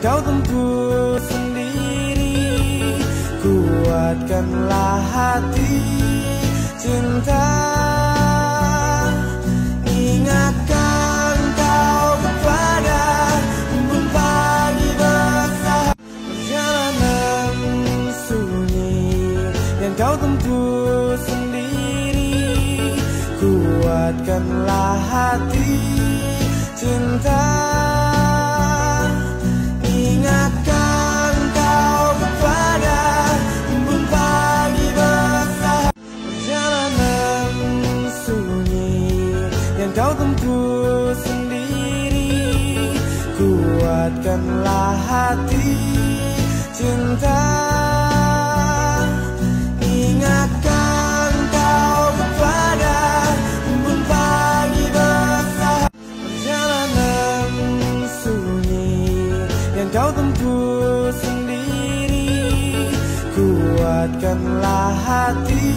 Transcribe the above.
kau tempuh sendiri Kuatkanlah hati cinta. Ingatkan kau kepada embun pagi besar Perjalanan sunyi. Yang kau tempuh sendiri Kuatkanlah hati cinta kau tempuh sendiri. Kuatkanlah hati kau tempuh sendiri Kuatkanlah hati